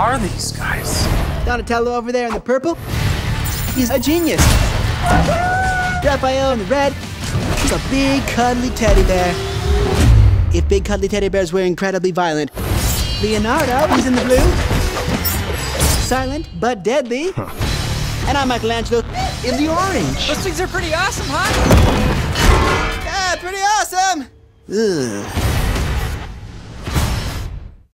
Are these guys? Donatello over there in the purple, he's a genius. Raphael in the red, he's a big cuddly teddy bear. If big cuddly teddy bears were incredibly violent, Leonardo, he's in the blue, silent but deadly. And I'm Michelangelo in the orange. Those things are pretty awesome, huh? Yeah, pretty awesome. Ugh.